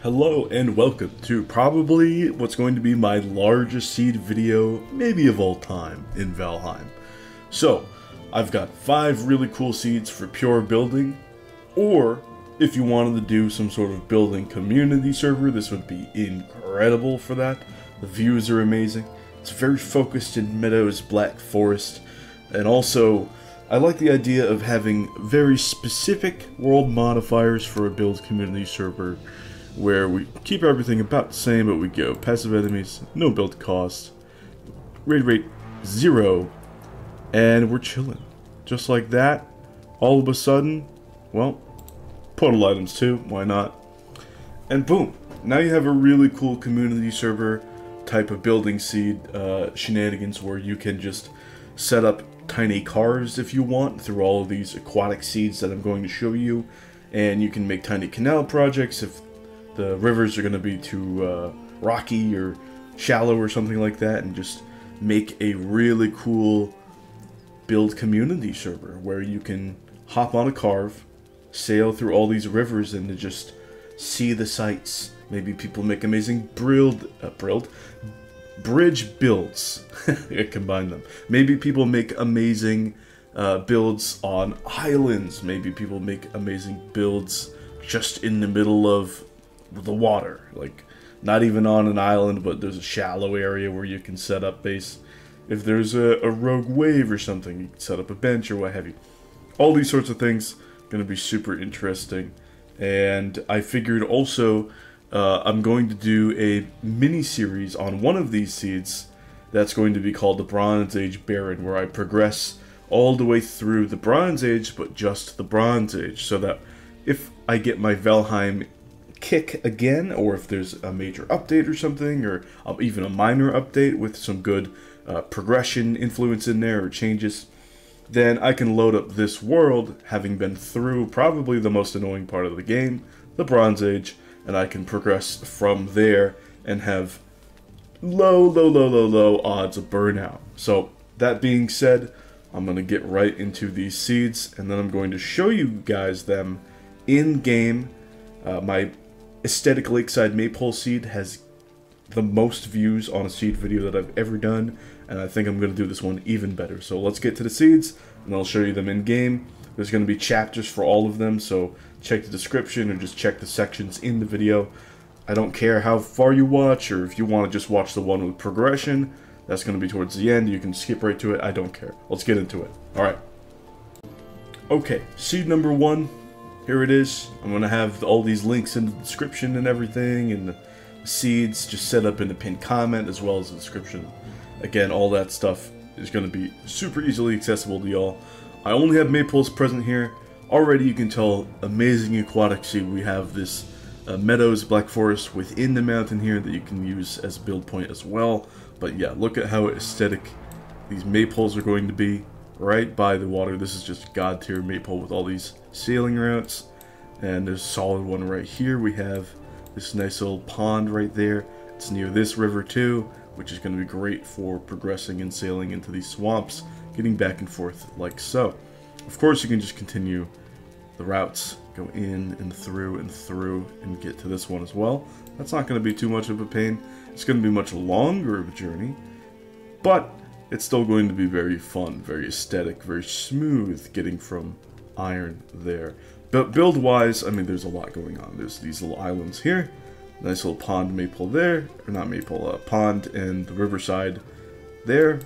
Hello and welcome to probably what's going to be my largest seed video, maybe of all time, in Valheim. So, I've got five really cool seeds for pure building, or if you wanted to do some sort of building community server, this would be incredible for that. The views are amazing. It's very focused in Meadows Black Forest, and also I like the idea of having very specific world modifiers for a build community server where we keep everything about the same, but we go passive enemies, no build cost, raid rate zero, and we're chilling. Just like that, all of a sudden, well, portal items too, why not? And boom, now you have a really cool community server type of building seed uh, shenanigans where you can just set up tiny cars if you want through all of these aquatic seeds that I'm going to show you. And you can make tiny canal projects if the rivers are going to be too uh, rocky or shallow or something like that, and just make a really cool build community server where you can hop on a karve, sail through all these rivers, and just see the sights. Maybe people make amazing brilled, uh, brilled, bridge builds. combine them. Maybe people make amazing uh, builds on islands. Maybe people make amazing builds just in the middle of the water. Like, not even on an island, but there's a shallow area where you can set up base. If there's a, a rogue wave or something, you can set up a bench or what have you. All these sorts of things going to be super interesting. And I figured also uh, I'm going to do a mini series on one of these seeds that's going to be called the Bronze Age Baron, where I progress all the way through the Bronze Age, but just the Bronze Age, so that if I get my Valheim kick again, or if there's a major update or something, or um, even a minor update with some good uh, progression influence in there or changes, then I can load up this world, having been through probably the most annoying part of the game, the Bronze Age, and I can progress from there and have low, low, low, low, low odds of burnout. So, that being said, I'm going to get right into these seeds, and then I'm going to show you guys them in game. Uh, my aesthetic lakeside maypole seed has the most views on a seed video that I've ever done, and I think I'm going to do this one even better. So let's get to the seeds, and I'll show you them in game. There's going to be chapters for all of them, so check the description or just check the sections in the video. I don't care how far you watch, or if you want to just watch the one with progression, that's going to be towards the end. You can skip right to it. I don't care. Let's get into it. All right. Okay, seed number one here it is. I'm to have all these links in the description and everything, and the seeds just set up in the pinned comment as well as the description. Again, all that stuff is going to be super easily accessible to y'all. I only have maypoles present here. Already you can tell, amazing aquatic seed. We have this uh, Meadows Black Forest within the mountain here that you can use as build point as well. But yeah, look at how aesthetic these maypoles are going to be right by the water. This is just god tier maypole with all these sailing routes. And there's a solid one right here. We have this nice little pond right there. It's near this river too, which is going to be great for progressing and sailing into these swamps, getting back and forth like so. Of course, you can just continue the routes, go in and through and through and get to this one as well. That's not going to be too much of a pain. It's going to be much longer of a journey, but it's still going to be very fun, very aesthetic, very smooth getting from iron there. But build-wise, I mean, there's a lot going on. There's these little islands here, nice little pond maple there, or not maple, uh, pond and the riverside there.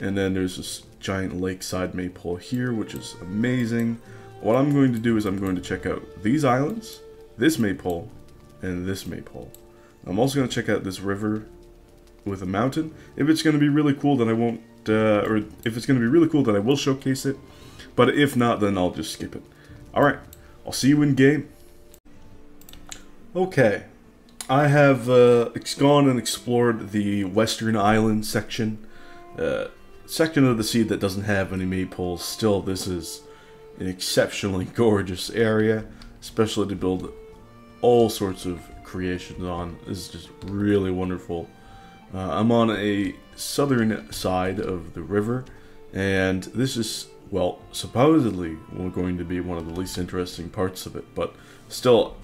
And then there's this giant lakeside maple here, which is amazing. What I'm going to do is I'm going to check out these islands, this maypole, and this maypole. I'm also going to check out this river with a mountain. If it's going to be really cool, then I won't, uh, or if it's going to be really cool, then I will showcase it. But if not, then I'll just skip it. Alright, I'll see you in game. Okay, I have uh, gone and explored the Western Island section. Uh, section of the sea that doesn't have any maypoles. Still, this is an exceptionally gorgeous area, especially to build all sorts of creations on. This is just really wonderful. Uh, I'm on a southern side of the river, and this is, well, supposedly going to be one of the least interesting parts of it, but still,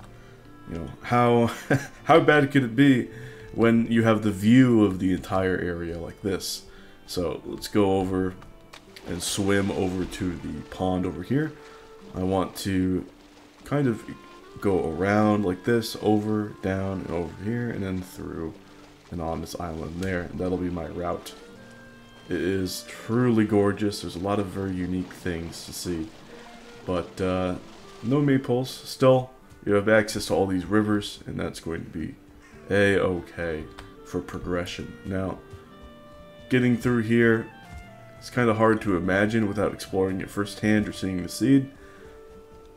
You know, how how bad could it be when you have the view of the entire area like this? So let's go over and swim over to the pond over here. I want to kind of go around like this, over, down, and over here, and then through and on this island there. And that'll be my route. It is truly gorgeous. There's a lot of very unique things to see. But uh, no maples. Still, you have access to all these rivers, and that's going to be a-okay for progression. Now, getting through here, it's kind of hard to imagine without exploring it firsthand or seeing the seed.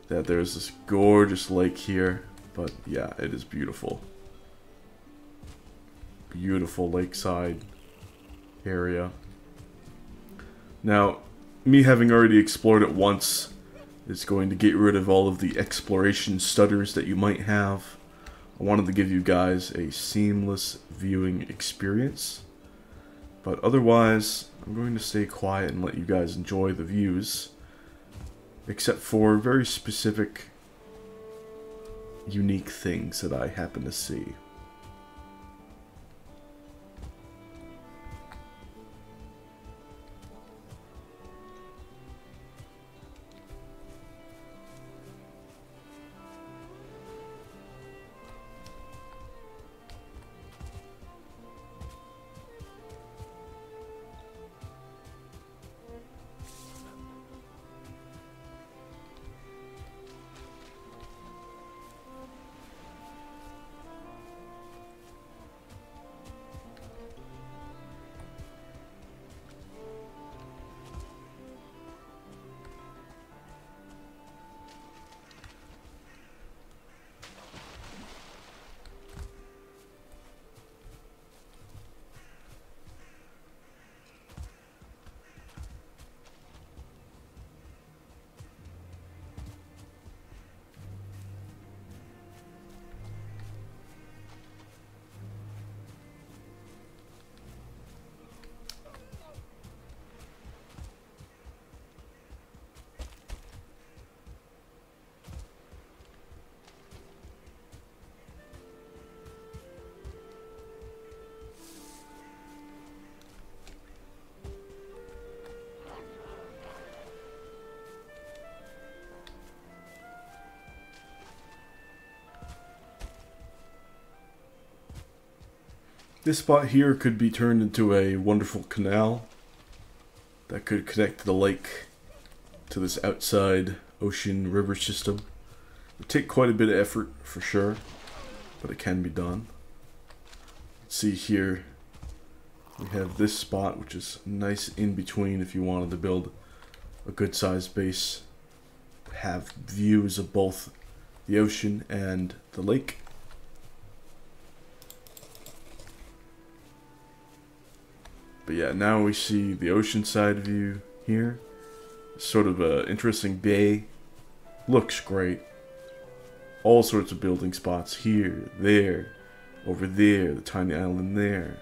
That there's this gorgeous lake here, but yeah, it is beautiful. Beautiful lakeside area. Now, me having already explored it once is going to get rid of all of the exploration stutters that you might have. I wanted to give you guys a seamless viewing experience. But otherwise, I'm going to stay quiet and let you guys enjoy the views. Except for very specific, unique things that I happen to see. This spot here could be turned into a wonderful canal that could connect the lake to this outside ocean river system. It would take quite a bit of effort for sure, but it can be done. See here, we have this spot which is nice in between if you wanted to build a good sized base. Have views of both the ocean and the lake. But yeah, now we see the oceanside view here. Sort of a interesting bay. Looks great. All sorts of building spots here, there, over there, the tiny island there.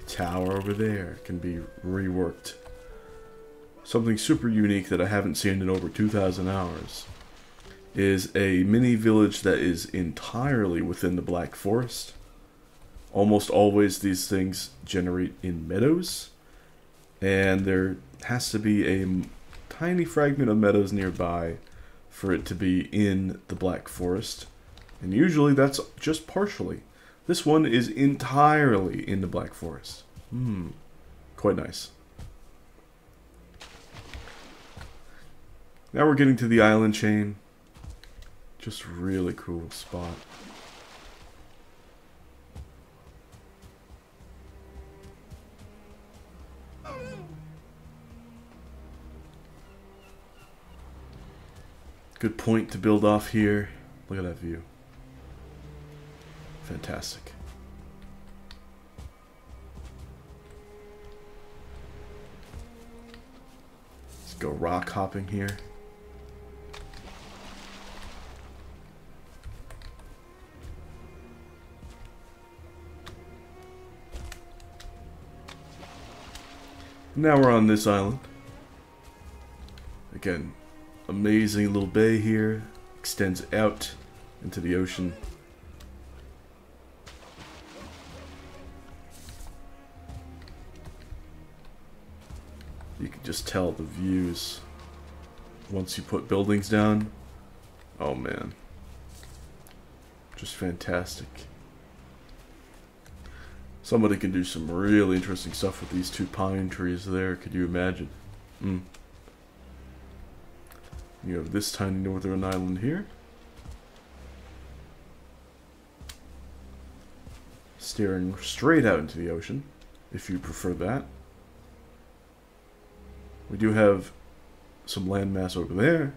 The tower over there can be reworked. Something super unique that I haven't seen in over 2,000 hours is a mini village that is entirely within the Black Forest almost always these things generate in meadows and there has to be a tiny fragment of meadows nearby for it to be in the Black Forest and usually that's just partially. This one is entirely in the Black Forest. Hmm, quite nice. Now we're getting to the island chain. Just really cool spot. Good point to build off here. Look at that view. Fantastic. Let's go rock hopping here. Now we're on this island. Again, amazing little bay here. Extends out into the ocean. You can just tell the views once you put buildings down. Oh man. Just fantastic. Somebody can do some really interesting stuff with these two pine trees there, could you imagine? Mm. You have this tiny northern island here. Staring straight out into the ocean, if you prefer that. We do have some landmass over there,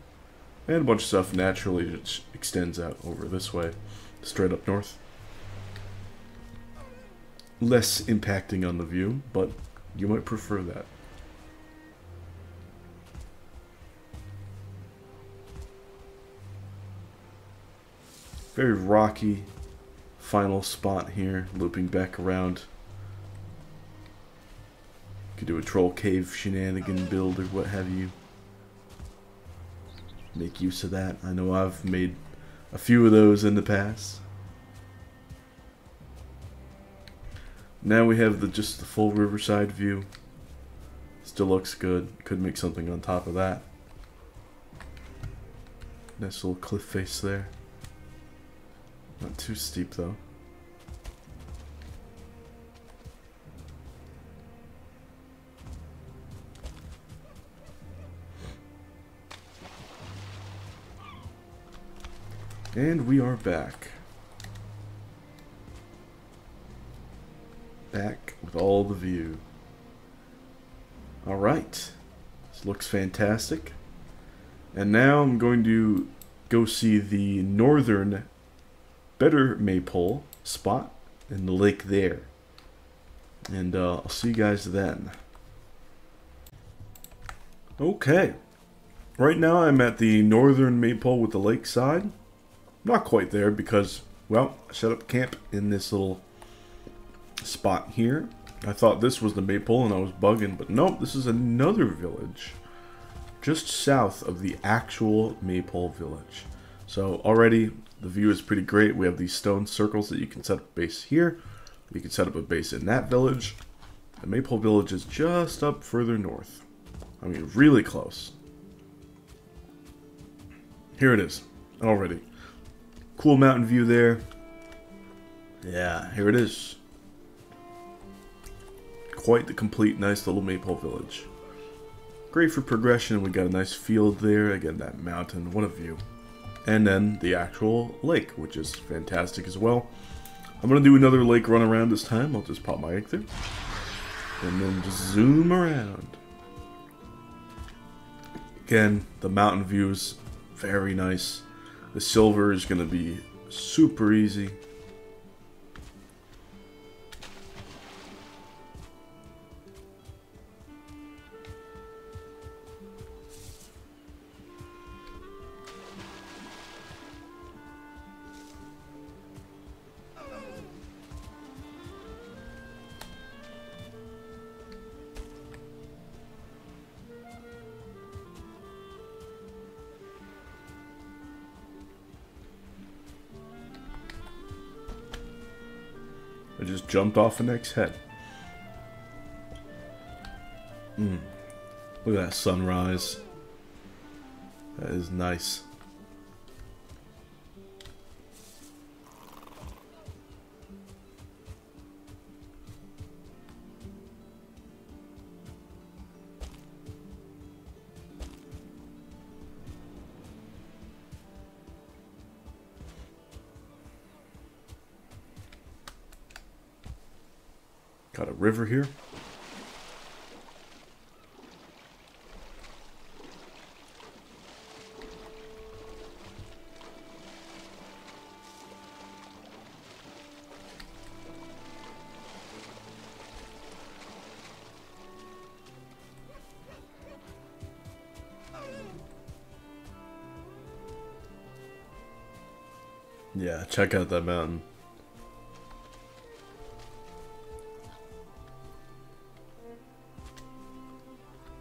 and a bunch of stuff naturally that extends out over this way, straight up north. Less impacting on the view, but you might prefer that. Very rocky final spot here, looping back around. Could do a troll cave shenanigan build or what have you. Make use of that. I know I've made a few of those in the past. Now we have the just the full riverside view. Still looks good. Could make something on top of that. Nice little cliff face there. Not too steep though. And we are back. Back with all the view. Alright. This looks fantastic. And now I'm going to go see the northern better maypole spot in the lake there. And uh, I'll see you guys then. Okay. Right now I'm at the northern maypole with the lakeside. Not quite there because, well, I set up camp in this little spot here. I thought this was the maypole and I was bugging, but nope, this is another village just south of the actual maypole village. So already the view is pretty great. We have these stone circles that you can set up a base here. You can set up a base in that village. The Maypole Village is just up further north. I mean, really close. Here it is, already. Cool mountain view there. Yeah, here it is. Quite the complete, nice little Maple Village. Great for progression. We got a nice field there. Again, that mountain. What a view and then the actual lake, which is fantastic as well. I'm going to do another lake run around this time. I'll just pop my egg there. And then just zoom around. Again, the mountain view is very nice. The silver is going to be super easy. Jumped off an X head. Mm. Look at that sunrise. That is nice. River here. Yeah, check out that mountain.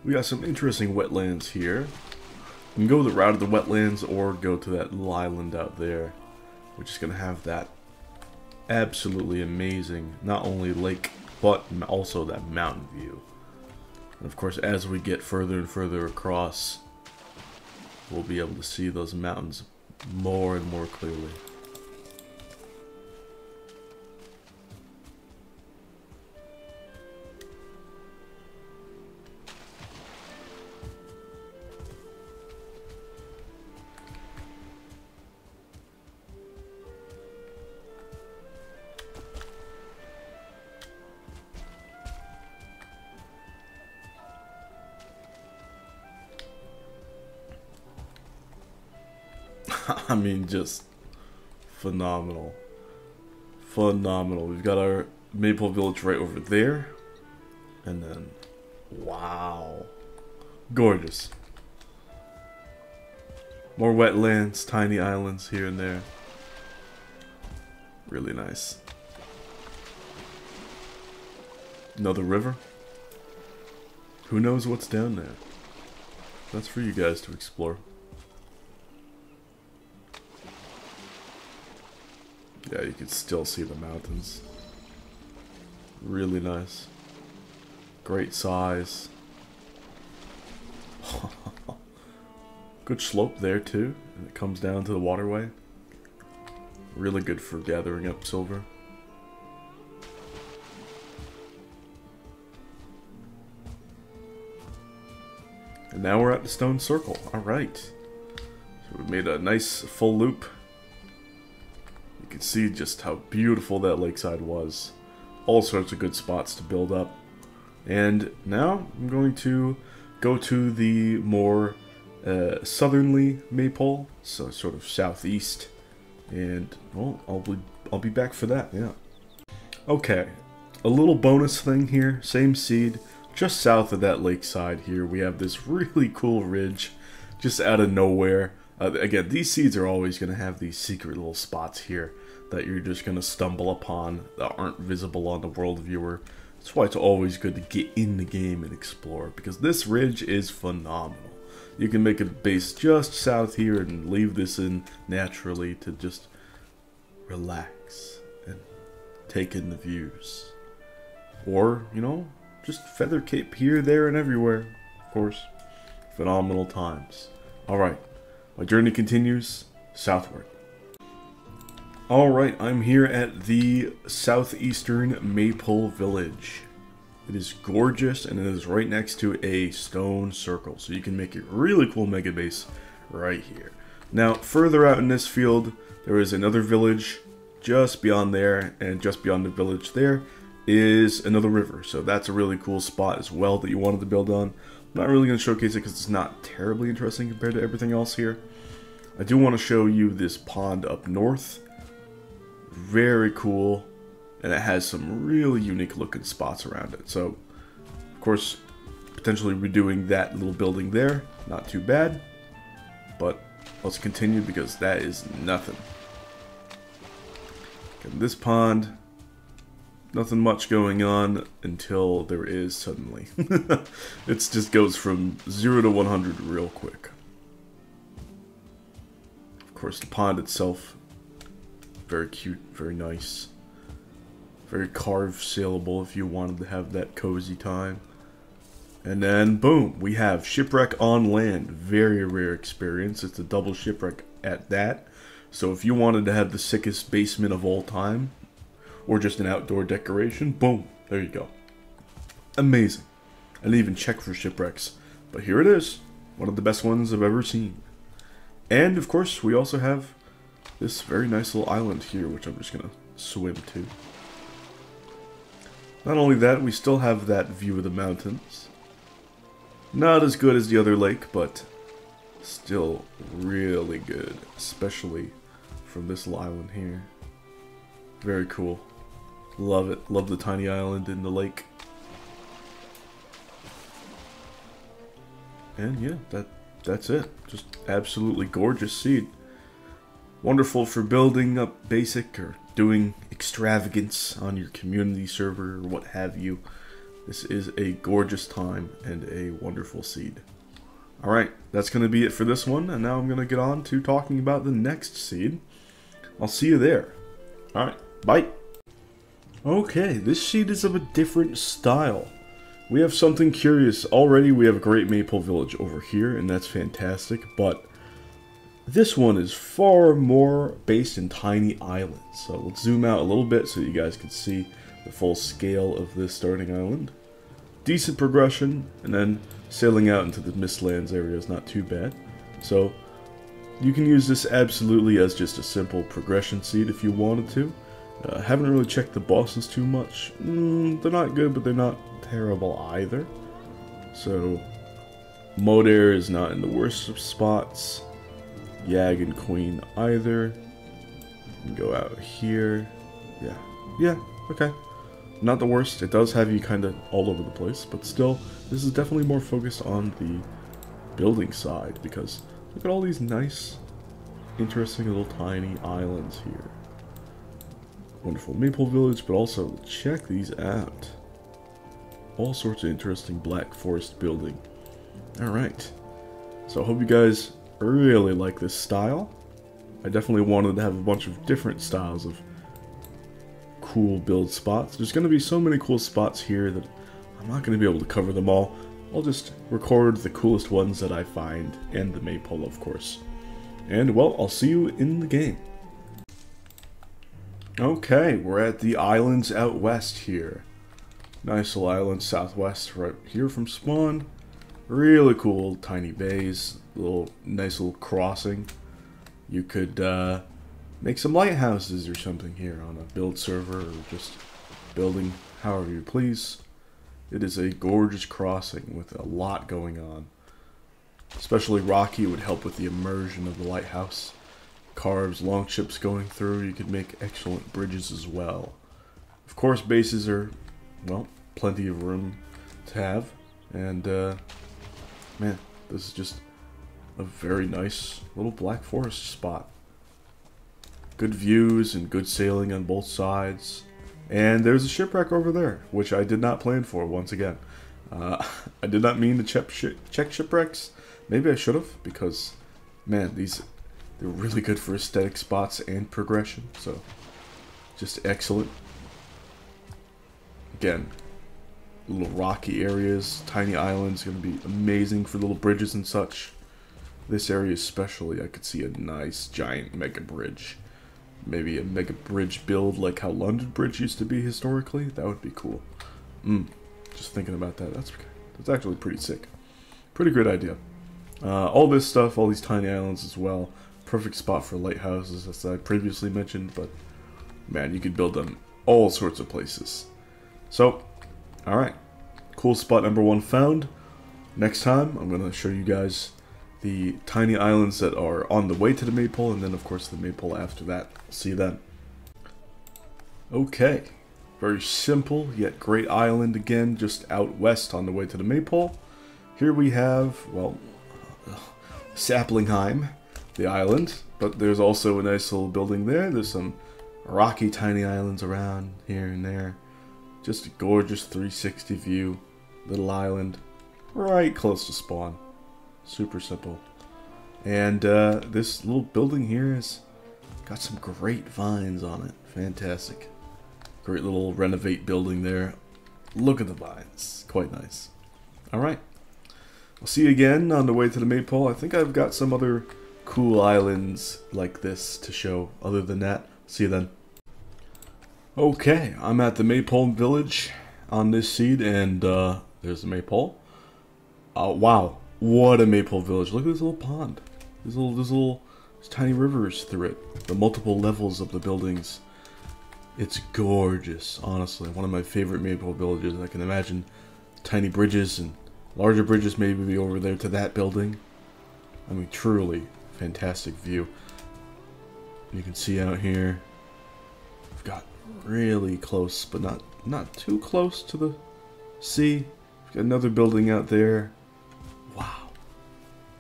We got some interesting wetlands here. You can go the route of the wetlands or go to that little island out there, which is going to have that absolutely amazing, not only lake, but also that mountain view. And of course, as we get further and further across, we'll be able to see those mountains more and more clearly. Mean, just phenomenal. Phenomenal. We've got our Maple Village right over there. And then, wow. Gorgeous. More wetlands, tiny islands here and there. Really nice. Another river? Who knows what's down there? That's for you guys to explore. Yeah, you can still see the mountains. Really nice. Great size. good slope there too, and it comes down to the waterway. Really good for gathering up silver. And now we're at the stone circle. Alright. So we made a nice full loop you can see just how beautiful that lakeside was. All sorts of good spots to build up. And now I'm going to go to the more uh, southerly maypole, so sort of southeast. And, well, I'll be, I'll be back for that, yeah. Okay, a little bonus thing here, same seed, just south of that lakeside here, we have this really cool ridge, just out of nowhere. Uh, again, these seeds are always going to have these secret little spots here that you're just going to stumble upon that aren't visible on the world viewer. That's why it's always good to get in the game and explore, because this ridge is phenomenal. You can make a base just south here and leave this in naturally to just relax and take in the views. Or, you know, just feather cape here, there, and everywhere. Of course, phenomenal times. Alright, my journey continues southward. Alright, I'm here at the southeastern Maple Village. It is gorgeous and it is right next to a stone circle, so you can make a really cool mega base right here. Now, further out in this field, there is another village just beyond there, and just beyond the village there is another river, so that's a really cool spot as well that you wanted to build on. Not really going to showcase it because it's not terribly interesting compared to everything else here. I do want to show you this pond up north. Very cool. And it has some really unique looking spots around it. So, of course, potentially redoing that little building there. Not too bad. But let's continue because that is nothing. This pond, nothing much going on until there is suddenly. it just goes from 0 to 100 real quick. Of course, the pond itself, very cute, very nice. Very carved saleable if you wanted to have that cozy time. And then, boom, we have Shipwreck on Land. Very rare experience. It's a double shipwreck at that. So if you wanted to have the sickest basement of all time, or just an outdoor decoration, boom, there you go. Amazing. I didn't even check for shipwrecks, but here it is. One of the best ones I've ever seen. And of course, we also have this very nice little island here, which I'm just going to swim to. Not only that, we still have that view of the mountains. Not as good as the other lake, but still really good, especially from this little island here. Very cool. Love it. Love the tiny island in the lake. And yeah, that that's it. Just absolutely gorgeous seed. Wonderful for building up basic or doing extravagance on your community server or what have you. This is a gorgeous time and a wonderful seed. Alright, that's going to be it for this one, and now I'm going to get on to talking about the next seed. I'll see you there. Alright, bye! Okay, this seed is of a different style. we have something curious. Already we have a great maple village over here, and that's fantastic, but this one is far more based in tiny islands. So let's zoom out a little bit so you guys can see the full scale of this starting island. Decent progression, and then sailing out into the Mistlands area is not too bad. So you can use this absolutely as just a simple progression seed if you wanted to. Uh, haven't really checked the bosses too much. Mm, they're not good, but they're not terrible either. So, Moder is not in the worst of spots. Yag and Queen either. Go out here. Yeah. Yeah, okay. Not the worst. It does have you kind of all over the place, but still, this is definitely more focused on the building side because look at all these nice, interesting little tiny islands here. Wonderful Maple Village, but also check these out. All sorts of interesting Black Forest building. Alright. So I hope you guys really like this style. I definitely wanted to have a bunch of different styles of cool build spots. There's going to be so many cool spots here that I'm not going to be able to cover them all. I'll just record the coolest ones that I find, and the maypole, of course. And, well, I'll see you in the game. Okay, we're at the islands out west here. Nice little island southwest right here from spawn. Really cool tiny bays, little nice little crossing. You could uh, make some lighthouses or something here on a build server or just building however you please. It is a gorgeous crossing with a lot going on. Especially rocky would help with the immersion of the lighthouse karves, longships going through. You could make excellent bridges as well. Of course, bases are, well, plenty of room to have. And, uh, man, this is just a very nice little Black Forest spot. Good views and good sailing on both sides. And there's a shipwreck over there, which I did not plan for once again. Uh, I did not mean to check, check shipwrecks. Maybe I should have, because, man, these they're really good for aesthetic spots and progression, so just excellent. Again, little rocky areas, tiny islands, going to be amazing for little bridges and such. This area especially, I could see a nice giant mega bridge. Maybe a mega bridge build like how London Bridge used to be historically. That would be cool. Mm, just thinking about that. That's that's actually pretty sick. Pretty good idea. Uh, all this stuff, all these tiny islands as well perfect spot for lighthouses, as I previously mentioned, but man, you could build them all sorts of places. So, alright, cool spot number one found. Next time, I'm going to show you guys the tiny islands that are on the way to the maypole, and then of course the maypole after that. See you then. Okay, very simple yet great island again, just out west on the way to the maypole. Here we have, well, Saplingheim, the island, but there's also a nice little building there. There's some rocky tiny islands around here and there. Just a gorgeous 360 view. Little island right close to spawn. Super simple. And uh, this little building here has got some great vines on it. Fantastic. Great little renovate building there. Look at the vines. Quite nice. Alright. I'll see you again on the way to the maypole. I think I've got some other cool islands like this to show. Other than that, see you then. Okay, I'm at the Maypole Village on this seed, and uh, there's the Maypole. Uh, wow, what a Maypole Village. Look at this little pond. There's little, there's little there's tiny rivers through it. The multiple levels of the buildings. It's gorgeous, honestly. One of my favorite Maypole villages. I can imagine tiny bridges and larger bridges maybe over there to that building. I mean, truly, fantastic view. You can see out here, we've got really close, but not not too close to the sea. We've got another building out there. Wow.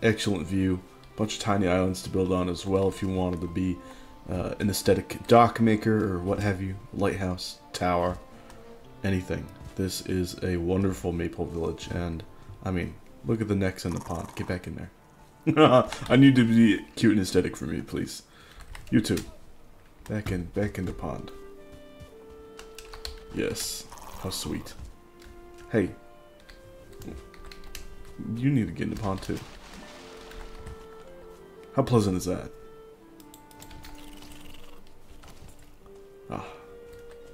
Excellent view. Bunch of tiny islands to build on as well if you wanted to be uh, an aesthetic dock maker or what have you. Lighthouse, tower, anything. This is a wonderful maple village and I mean, look at the necks in the pond. Get back in there. I need to be cute and aesthetic for me, please. You too. Back in, back in the pond. Yes. How sweet. Hey, you need to get in the pond too. How pleasant is that? Ah,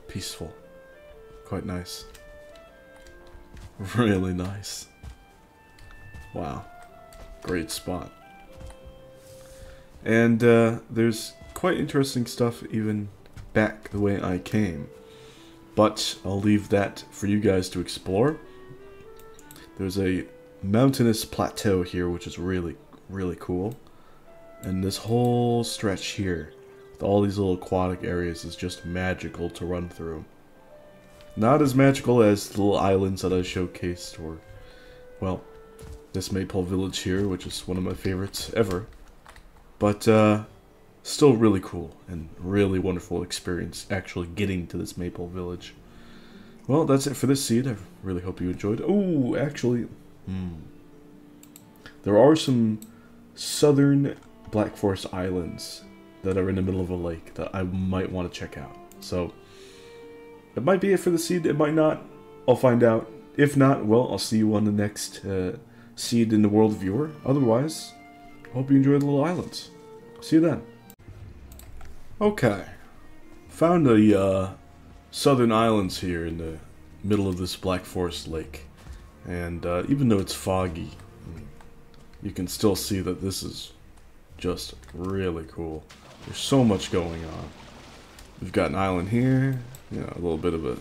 peaceful. Quite nice. Really nice. Wow. Great spot. And uh, there's quite interesting stuff even back the way I came. But I'll leave that for you guys to explore. There's a mountainous plateau here, which is really, really cool. And this whole stretch here, with all these little aquatic areas, is just magical to run through. Not as magical as the little islands that I showcased, or, well, this Maypole Village here, which is one of my favorites ever. But, uh, still really cool and really wonderful experience actually getting to this Maypole Village. Well, that's it for this seed. I really hope you enjoyed. Oh, actually, hmm. There are some southern Black Forest Islands that are in the middle of a lake that I might want to check out. So, it might be it for the seed, it might not. I'll find out. If not, well, I'll see you on the next uh, Seed in the World viewer. Otherwise, hope you enjoy the little islands. See you then. Okay. Found the uh, southern islands here in the middle of this Black Forest Lake. And uh, even though it's foggy, you can still see that this is just really cool. There's so much going on. We've got an island here, you know, a little bit of a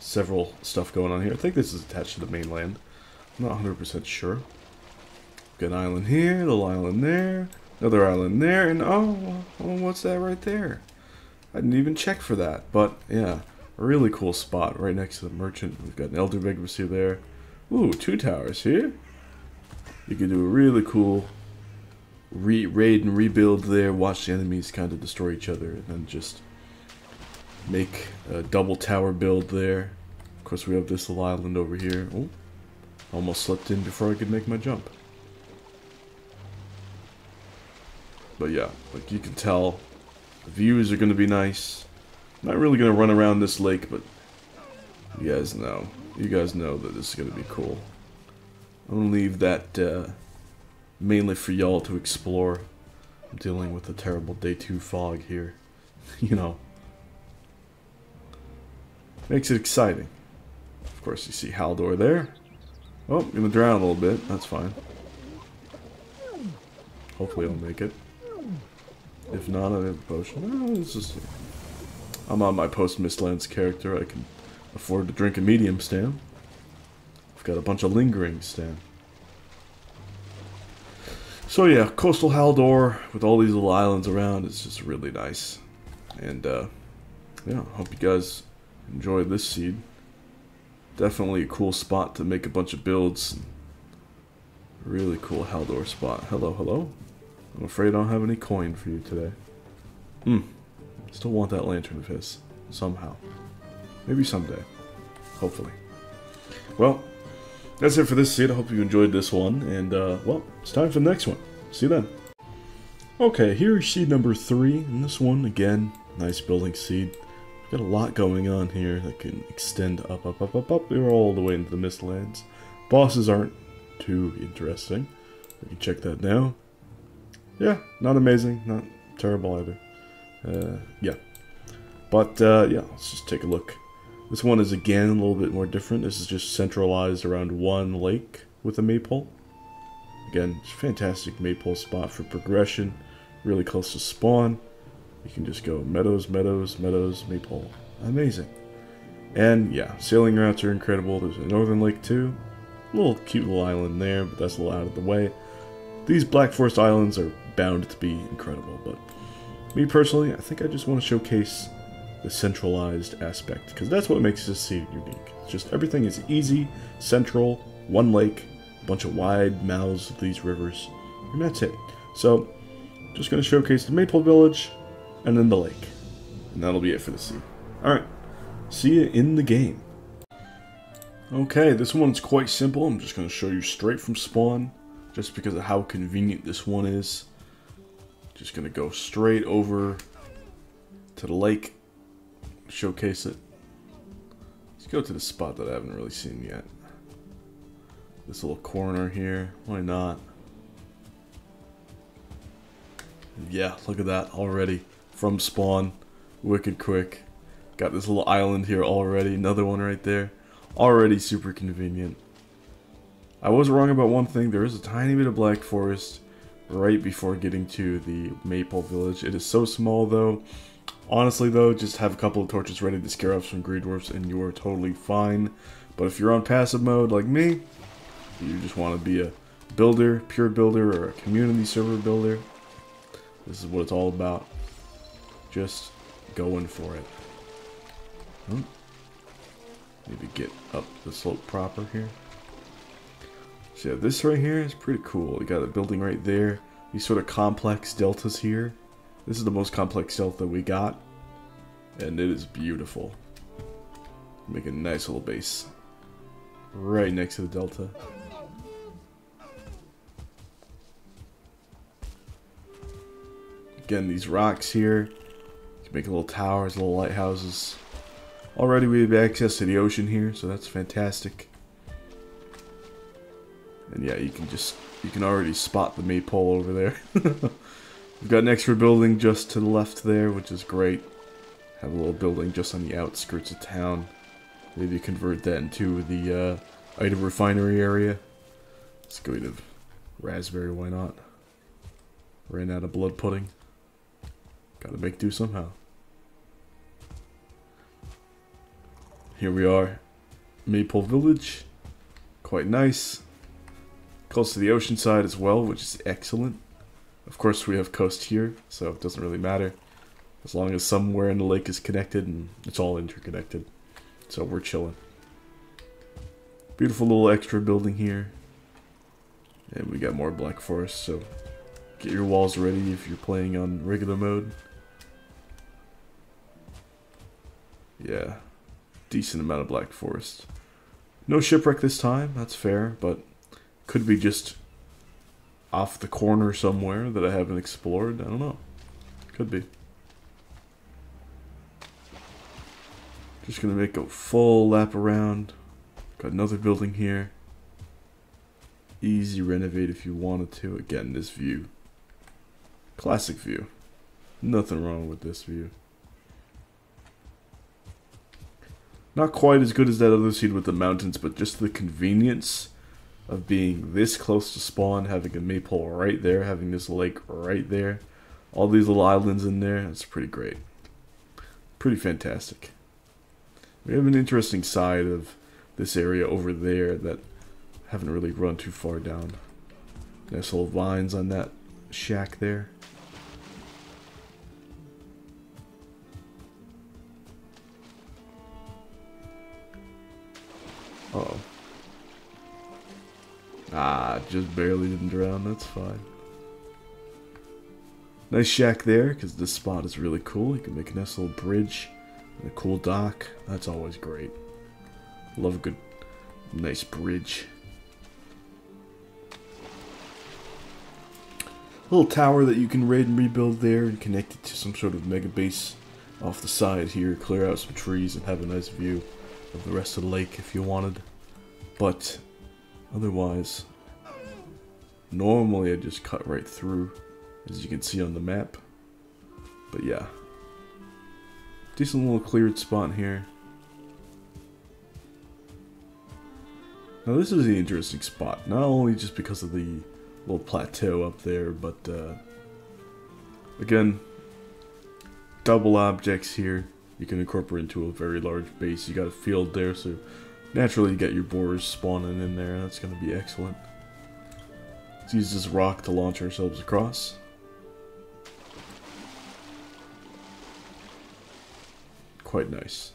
several stuff going on here. I think this is attached to the mainland. Not 100% sure. Got an island here, little island there, another island there, and oh, oh, what's that right there? I didn't even check for that, but yeah, a really cool spot right next to the merchant. We've got an elder vagrancy there. Ooh, two towers here. You can do a really cool re raid and rebuild there, watch the enemies kind of destroy each other, and then just make a double tower build there. Of course, we have this little island over here. Oh, almost slipped in before I could make my jump. But yeah, like you can tell, the views are going to be nice. I'm not really going to run around this lake, but you guys know. You guys know that this is going to be cool. I'm going to leave that uh, mainly for y'all to explore. I'm dealing with a terrible day 2 fog here. you know. Makes it exciting. Of course, you see Haldor there. Oh, I'm gonna drown a little bit. That's fine. Hopefully I'll make it. If not, I have a potion. Oh, this is... I'm on my post-Mistlands character. I can afford to drink a medium stand. I've got a bunch of lingering stand. So yeah, coastal Haldor with all these little islands around is just really nice. And uh, yeah, hope you guys enjoy this seed. Definitely a cool spot to make a bunch of builds. Really cool Haldor spot. Hello, hello. I'm afraid I don't have any coin for you today. Hmm. Still want that lantern of his. Somehow. Maybe someday. Hopefully. Well, that's it for this seed. I hope you enjoyed this one. And, uh, well, it's time for the next one. See you then. Okay, here's seed number three. And this one, again, nice building seed. Got a lot going on here that can extend up, up, up, up, up. We're all the way into the Mistlands. Bosses aren't too interesting. We can check that now. Yeah, not amazing, not terrible either. Uh, yeah. But, uh, yeah, let's just take a look. This one is, again, a little bit more different. This is just centralized around one lake with a maypole. Again, fantastic maypole spot for progression. Really close to spawn. You can just go meadows, meadows, meadows, maypole. Amazing. And yeah, sailing routes are incredible. There's a northern lake too. A little cute little island there, but that's a little out of the way. These Black Forest Islands are bound to be incredible, but me personally, I think I just want to showcase the centralized aspect, because that's what makes this seed unique. It's just everything is easy, central, one lake, a bunch of wide mouths of these rivers, and that's it. So, just going to showcase the Maple Village, and then the lake. And that'll be it for the sea. Alright, see you in the game. Okay, this one's quite simple. I'm just going to show you straight from spawn, just because of how convenient this one is. Just going to go straight over to the lake, showcase it. Let's go to the spot that I haven't really seen yet. this little corner here. Why not? Yeah, look at that already. From spawn. Wicked quick. Got this little island here already. Another one right there. Already super convenient. I was wrong about one thing. There is a tiny bit of Black Forest right before getting to the Maypole Village. It is so small though. Honestly though, just have a couple of torches ready to scare off some Greydwarfs and you are totally fine. But if you're on passive mode like me, you just want to be a builder, pure builder, or a community server builder, this is what it's all about. Just going for it. Hmm. Maybe get up the slope proper here. So yeah, this right here is pretty cool. You got a building right there. These sort of complex deltas here. This is the most complex delta we got. And it is beautiful. Make a nice little base. Right next to the delta. Again, these rocks here. Make little towers, little lighthouses. Already we have access to the ocean here, so that's fantastic. And yeah, you can just, you can already spot the maypole over there. We've got an extra building just to the left there, which is great. Have a little building just on the outskirts of town. Maybe convert that into the uh, item refinery area. Let's go to raspberry, why not? Ran out of blood pudding. Gotta make do somehow. Here we are. Maypole Village. Quite nice. Close to the ocean side as well, which is excellent. Of course, we have coast here, so it doesn't really matter. As long as somewhere in the lake is connected, and it's all interconnected. So we're chilling. Beautiful little extra building here. And we got more Black Forest, so get your walls ready if you're playing on regular mode. Yeah, decent amount of Black Forest. No shipwreck this time, that's fair, but could be just off the corner somewhere that I haven't explored. I don't know. Could be. Just gonna make a full lap around. Got another building here. Easy renovate if you wanted to. Again, this view. Classic view. Nothing wrong with this view. Not quite as good as that other seed with the mountains, but just the convenience of being this close to spawn, having a maypole right there, having this lake right there, all these little islands in there, it's pretty great. Pretty fantastic. We have an interesting side of this area over there that haven't really run too far down. Nice little vines on that shack there. Uh oh Ah, just barely didn't drown, that's fine. Nice shack there, because this spot is really cool. You can make a nice little bridge and a cool dock. That's always great. Love a good, nice bridge. Little tower that you can raid and rebuild there and connect it to some sort of mega base off the side here. Clear out some trees and have a nice view of the rest of the lake if you wanted. But otherwise, normally I just cut right through, as you can see on the map. But yeah, decent little cleared spot here. Now this is an interesting spot, not only just because of the little plateau up there, but uh, again, double objects here you can incorporate into a very large base. You got a field there, so naturally you get your boars spawning in there. That's going to be excellent. Let's use this rock to launch ourselves across. Quite nice.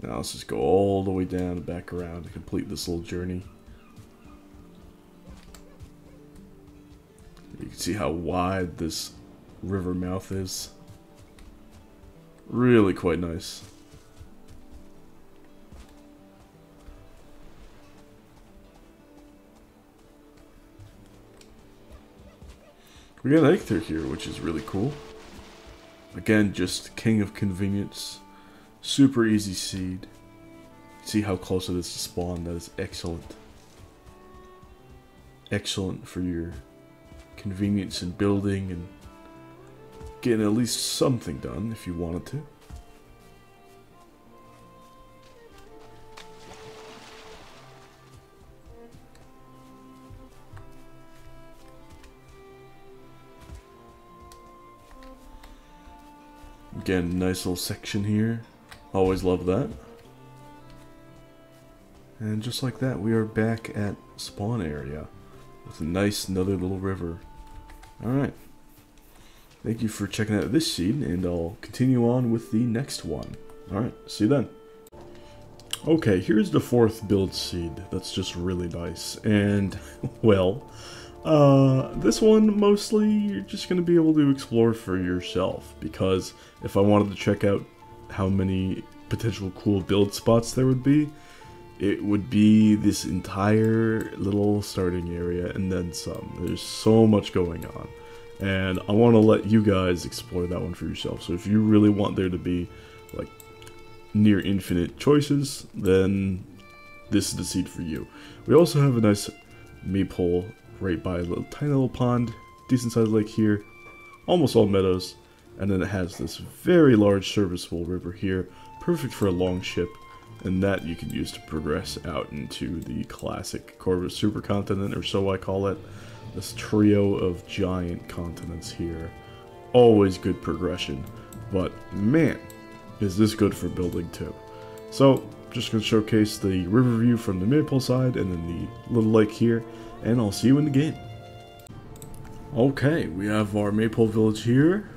Now let's just go all the way down and back around to complete this little journey. You can see how wide this river mouth is. Really quite nice. We got Eikthyr here, which is really cool. Again, just king of convenience. Super easy seed. See how close it is to spawn. That is excellent. Excellent for your convenience in building and getting at least something done if you wanted to. Again, nice little section here. Always love that. And just like that, we are back at spawn area with a nice another little river. Alright. Thank you for checking out this seed, and I'll continue on with the next one. Alright, see you then. Okay, here's the fourth build seed that's just really nice. And, well, uh, this one, mostly, you're just going to be able to explore for yourself, because if I wanted to check out how many potential cool build spots there would be, it would be this entire little starting area and then some. There's so much going on. And I want to let you guys explore that one for yourself. So if you really want there to be, like, near infinite choices, then this is the seed for you. We also have a nice maypole right by a little tiny little pond, decent sized lake here, almost all meadows, and then it has this very large serviceable river here, perfect for a long ship, and that you can use to progress out into the classic Corvus supercontinent, or so I call it. This trio of giant continents here. Always good progression, but man, is this good for building too. So, just going to showcase the river view from the Maypole side and then the little lake here, and I'll see you in the game. Okay, we have our Maypole village here.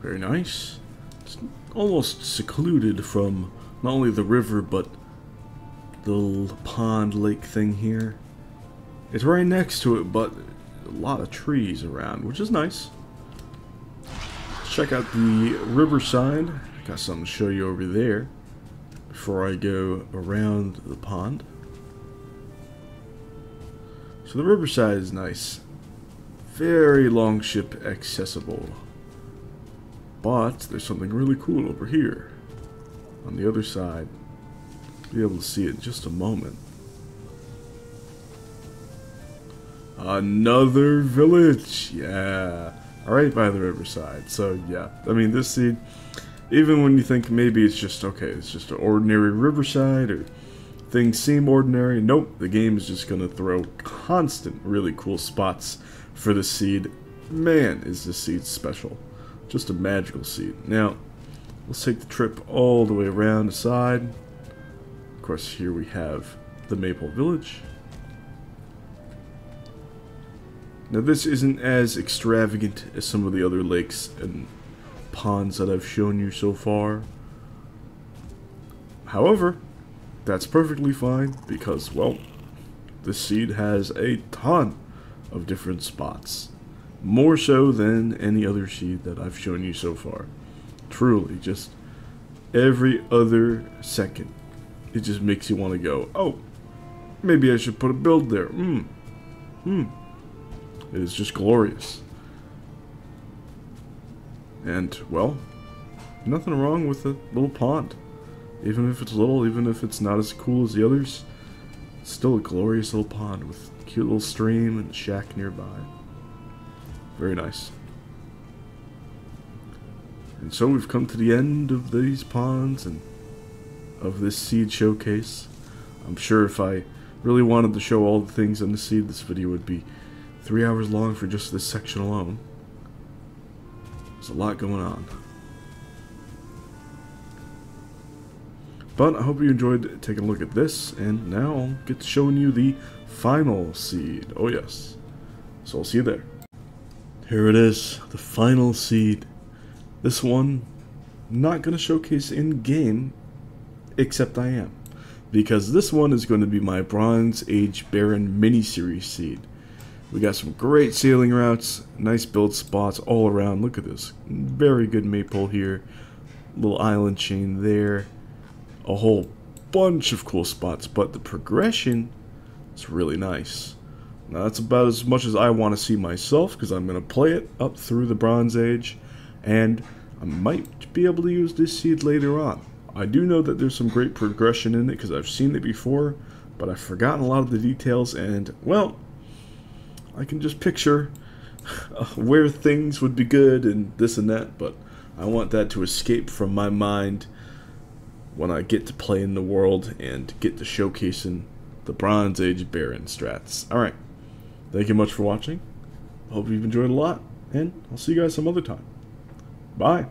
Very nice. It's almost secluded from not only the river, but the pond lake thing here. It's right next to it, but a lot of trees around, which is nice. Let's check out the riverside. Got something to show you over there before I go around the pond. So the riverside is nice. Very longship accessible. But there's something really cool over here. On the other side. Be able to see it in just a moment. Another village. Yeah. Right by the riverside. So yeah. I mean this seed even when you think maybe it's just okay, it's just an ordinary riverside or things seem ordinary. Nope, the game is just gonna throw constant really cool spots for the seed. Man, is this seed special. Just a magical seed. Now, let's take the trip all the way around the side. Of course, here we have the Maypole Village. Now this isn't as extravagant as some of the other lakes and ponds that I've shown you so far. However, that's perfectly fine because, well, this seed has a ton of different spots. More so than any other seed that I've shown you so far. Truly, just every other second. It just makes you want to go, oh, maybe I should put a build there. Hmm. Hmm. It is just glorious. And, well, nothing wrong with a little pond. Even if it's little, even if it's not as cool as the others, it's still a glorious little pond with a cute little stream and shack nearby. Very nice. And so we've come to the end of these ponds and of this seed showcase. I'm sure if I really wanted to show all the things in the seed, this video would be three hours long for just this section alone. There's a lot going on. But I hope you enjoyed taking a look at this, and now I'll get to showing you the final seed. Oh yes. So I'll see you there. Here it is, the final seed. This one, not going to showcase in-game, except I am. Because this one is going to be my Bronze Age Baron mini-series seed. We got some great sailing routes, nice build spots all around. Look at this. Very good maypole here. Little island chain there a whole bunch of cool spots, but the progression is really nice. Now that's about as much as I want to see myself because I'm going to play it up through the Bronze Age and I might be able to use this seed later on. I do know that there's some great progression in it because I've seen it before, but I've forgotten a lot of the details, and, well, I can just picture where things would be good and this and that, but I want that to escape from my mind when I get to play in the world and get to showcasing the Bronze Age Baron strats. Alright, thank you much for watching. Hope you've enjoyed a lot, and I'll see you guys some other time. Bye.